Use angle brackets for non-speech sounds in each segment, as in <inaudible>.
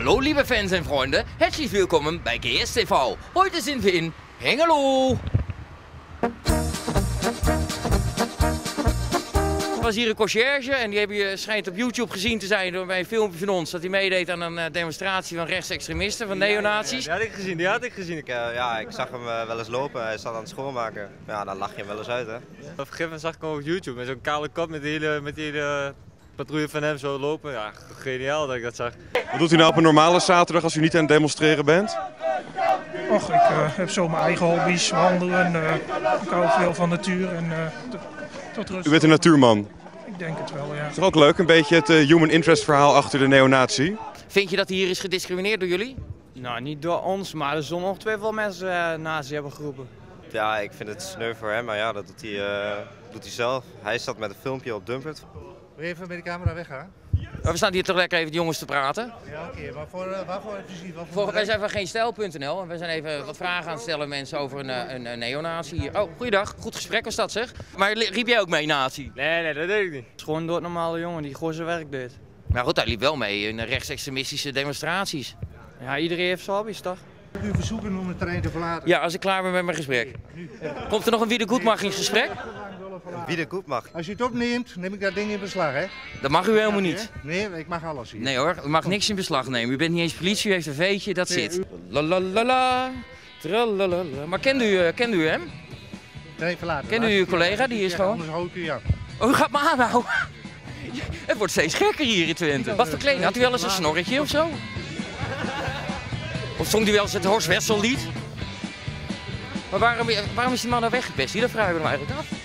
Hallo liebe Fans und Freunde, herzlich willkommen bei GSTV. Heute sind wir in Hengelo. Er was hier een conciërge en die heb je schijnt op YouTube gezien te zijn door bij een filmpje van ons. Dat hij meedeed aan een eh, demonstratie van rechtsextremisten, van neonazies. Die had ik gezien, die had ik gezien. Ik, eh, ja, ik zag hem eh, wel eens lopen, hij zat aan het schoonmaken. Ja, dan lach je hem wel eens uit hè. Op een gegeven moment zag ik hem op YouTube met zo'n kale kop met die hele, met die hele patrouille van hem zo lopen. Ja, geniaal dat ik dat zag. Wat doet u nou op een normale zaterdag als u niet aan het demonstreren bent? Och, ik eh, heb zo mijn eigen hobby's, wandelen. eh, ik hou veel van natuur en eh, tot, rust. U bent een natuurman. Ik denk het wel, ja. Is toch ook leuk, een beetje het human interest verhaal achter de neonatie? Vind je dat hij hier is gediscrimineerd door jullie? Nou, niet door ons, maar er zullen ongetwijfeld wel mensen uh, nazi hebben geroepen. Ja, ik vind het sneu voor hem, maar ja, dat doet hij, eh, doet hij zelf. Hij zat met een filmpje op Dumpert. Wil je even met de camera weggaan? We staan hier toch lekker even de jongens te praten. Ja, oké. Maar voor, eh, waarvoor precies? Wat Voor, wij zijn van geenstijl.nl en we zijn even wat vragen aan het stellen mensen over een, eh, een, een neonazi hier. Oh, goeiedag. Goed gesprek was dat zeg. Maar riep jij ook mee nazi? Nee, nee, dat deed ik niet. Het is gewoon door het normale jongen die gewoon zijn werk deed. Maar goed, hij liep wel mee in rechtsextremistische demonstraties. Ja, iedereen heeft zijn hobby's toch? u verzoeken om het terrein te verlaten? Ja, als ik klaar ben met mijn gesprek. Komt er nog een Wie de koep mag. Als u het opneemt, neem ik dat ding in beslag, hè? Dat mag u helemaal niet. Nee, ik mag alles hier. Nee hoor, u mag niks in beslag nemen. U bent niet eens politie, u heeft een veetje, dat zit. La la la la. Tralalala. Maar kent u, eh, kent u hem? Terrein verlaten. Kent u uw collega? Die is gewoon... Anders hou ik u aan. Oh, u gaat me aanhouden. <laughs> Het wordt steeds gekker hier in Twente. Wat voor kleding? Had u wel eens een snorretje of zo? Of zong u wel eens het Horst Wessel lied? Maar waarom, waarom is die man nou weggepest? Hier, dat vragen we hem eigenlijk af.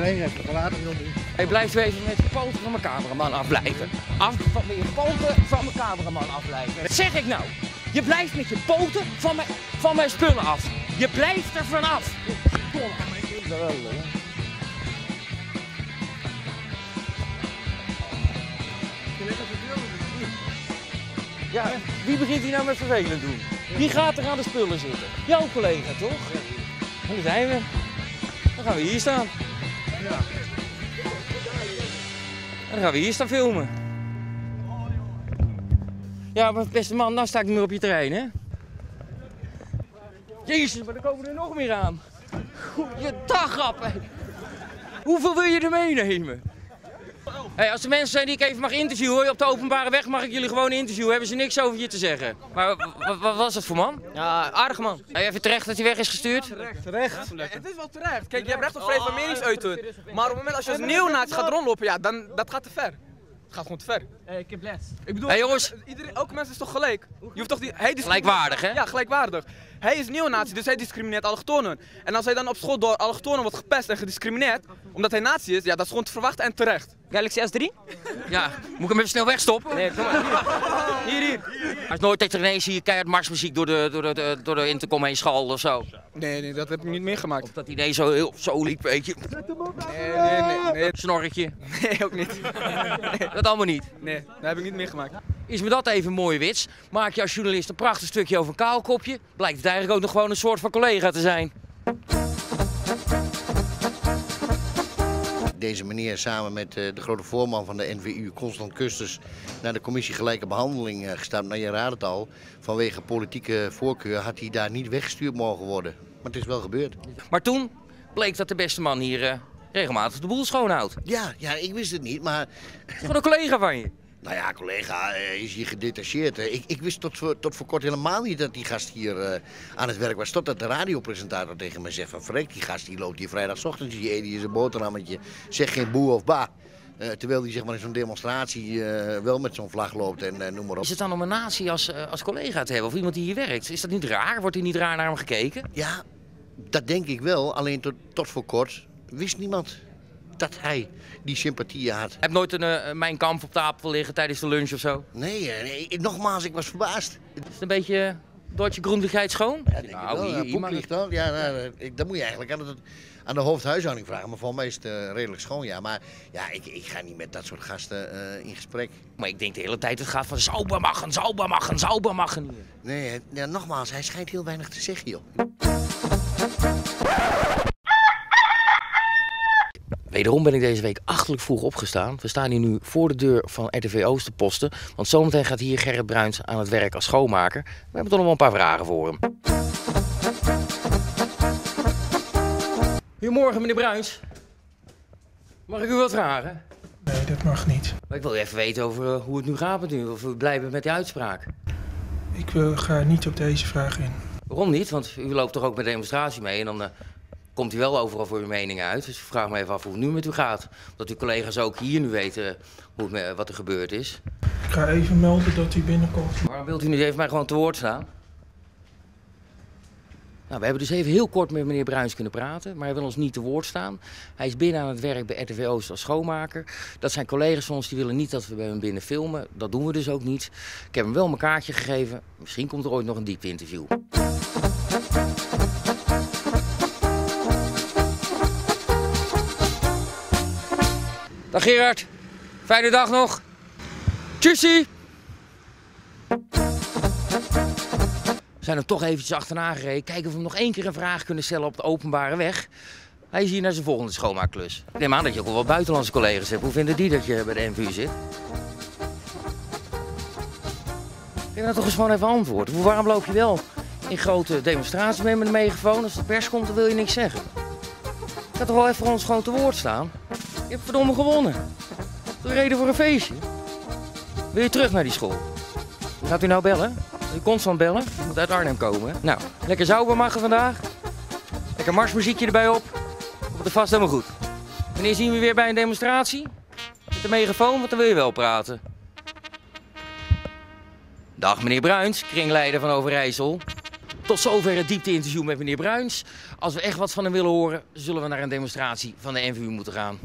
Heeft verlaten, dan u. Hij blijft weer even met poten van mijn cameraman afblijven. Af van je poten van mijn cameraman afblijven. Wat zeg ik nou? Je blijft met je poten van mijn, van mijn spullen af. Je blijft er vanaf. Ja, wie begint hier nou met vervelend doen? Wie gaat er aan de spullen zitten? Jouw collega, toch? En daar zijn we. Dan gaan we hier staan. En dan gaan we hier staan filmen. Ja, maar beste man, nou sta ik niet meer op je terrein, hè? Jezus, maar er komen er nog meer aan. Goeiedag, grap, hè. Hoeveel wil je er meenemen? Hey, als er mensen zijn die ik even mag interviewen, op de openbare weg mag ik jullie gewoon interviewen. Hebben ze niks over je te zeggen. Maar wat was het voor man? Ja, aardig man. Hey, even terecht dat hij weg is gestuurd? Terecht. het is wel terecht. Kijk, je hebt recht op vrijheid van meningsuiting. Maar op het moment als je als neonazi gaat rondlopen, ja, dan dat gaat te ver. Het gaat gewoon te ver. ik heb les. Ik bedoel, Hey, jongens. iedereen, elke mens is toch gelijk? Je hoeft toch die, hij discrimineert- Gelijkwaardig, hè? Ja, gelijkwaardig. Hij is neonazi, dus hij discrimineert allochtonen. En als hij dan op school door allochtonen wordt gepest en gediscrimineerd, omdat hij nazi is, ja, dat is gewoon te verwachten en terecht. Galaxy S3? Ja, moet ik hem even snel wegstoppen? Nee, kom maar. Hier, hier. is nooit tegen ineens hier keihard marsmuziek door de, door, de, door de intercom heen schal of zo. Nee, nee, dat heb ik niet meegemaakt. Dat hij ineens zo heel zo liep, weet je. Nee, nee, nee, nee, Snorretje. nee, ook niet. Dat allemaal niet. Nee, dat heb ik niet meegemaakt. Is me dat even een mooie wits? Maak je als journalist een prachtig stukje over een kaalkopje? Blijkt het eigenlijk ook nog gewoon een soort van collega te zijn. Deze meneer samen met eh, de grote voorman van de NVU, Constant Kusters, naar de commissie Gelijke Behandeling eh, gestapt. Nou, je raadt het al. Vanwege politieke voorkeur had hij daar niet weggestuurd mogen worden. Maar het is wel gebeurd. Maar toen bleek dat de beste man hier eh, regelmatig de boel schoonhoudt. Ja, ja, ik wist het niet, maar Gewoon een collega van je. Nou ja, collega eh, is hier gedetacheerd. Ik, ik wist tot voor, tot voor kort helemaal niet dat die gast hier eh, aan het werk was. Totdat de radiopresentator tegen me zegt van... Verrek, die gast die loopt hier vrijdagochtend, die eet hier zijn boterhammetje. Zeg geen boe of ba. Eh, terwijl hij zeg maar, in zo'n demonstratie wel met zo'n vlag loopt en noem maar op. Is het dan om een nazi als, als collega te hebben of iemand die hier werkt? Is dat niet raar? Wordt hier niet raar naar hem gekeken? Ja, dat denk ik wel. Alleen tot, tot voor kort wist niemand dat hij die sympathieën had. Heb nooit een eh, mijn kamp op tafel liggen tijdens de lunch of zo? Nee, eh, nee, nogmaals, ik was verbaasd. Is het een beetje Deutsche Grundigheid schoon? Ja, denk ik wel. Ja, poeplicht dan. Ja, nou, eh, ik, dat moet je eigenlijk aan, het, aan de hoofdhuishouding vragen. Maar volgens mij is het eh, redelijk schoon, ja. Maar ja, ik, ik ga niet met dat soort gasten eh, in gesprek. Maar ik denk de hele tijd het gaat van Zaubermachen, Zaubermachen, Zaubermachen hier. Nee, hè, ja, nogmaals, hij schijnt heel weinig te zeggen, joh. Wederom ben ik deze week achterlijk vroeg opgestaan. We staan hier nu voor de deur van RTV Oost te posten. Want zometeen gaat hier Gerrit Bruins aan het werk als schoonmaker. We hebben toch nog wel een paar vragen voor hem. Goedemorgen, meneer Bruins. Mag ik u wat vragen? Nee, dat mag niet. Maar ik wil even weten over eh, hoe het nu gaat met u. Of u blij bent met die uitspraak. Ik wil, ga niet op deze vraag in. Waarom niet? Want u loopt toch ook met demonstratie mee en dan eh, komt u wel overal voor uw mening uit. Dus ik vraag me even af hoe het nu met u gaat. Dat uw collega's ook hier nu weten hoe het, wat er gebeurd is. Ik ga even melden dat hij binnenkomt. Waarom wilt u niet even mij gewoon te woord staan? Nou, we hebben dus even heel kort met meneer Bruins kunnen praten, maar hij wil ons niet te woord staan. Hij is binnen aan het werk bij RTV Oost als schoonmaker. Dat zijn collega's van ons, die willen niet dat we bij hem binnen filmen. Dat doen we dus ook niet. Ik heb hem wel mijn kaartje gegeven. Misschien komt er ooit nog een diepte interview. Dag Gerard. Fijne dag nog. Tjussie. We zijn er toch eventjes achterna gereden. Kijken of we hem nog één keer een vraag kunnen stellen op de openbare weg. Hij is hier naar zijn volgende schoonmaakklus. Ik neem aan dat je ook wel buitenlandse collega's hebt. Hoe vinden die dat je bij de NVU zit? Geef nou toch eens gewoon even antwoord. Waarom loop je wel in grote demonstraties mee met een megafoon? Als de pers komt, dan wil je niks zeggen. Ga toch wel even ons gewoon te woord staan. Je hebt verdomme gewonnen. De reden voor een feestje. Wil je terug naar die school? Gaat u nou bellen? Wil je constant bellen? Je moet uit Arnhem komen. Nou, lekker zaubermachen vandaag. Lekker marsmuziekje erbij op. Komt het vast helemaal goed. Wanneer zien we weer bij een demonstratie? Met de megafoon, want dan wil je wel praten. Dag meneer Bruins, kringleider van Overijssel. Tot zover het diepte-interview met meneer Bruins. Als we echt wat van hem willen horen, zullen we naar een demonstratie van de NVU moeten gaan.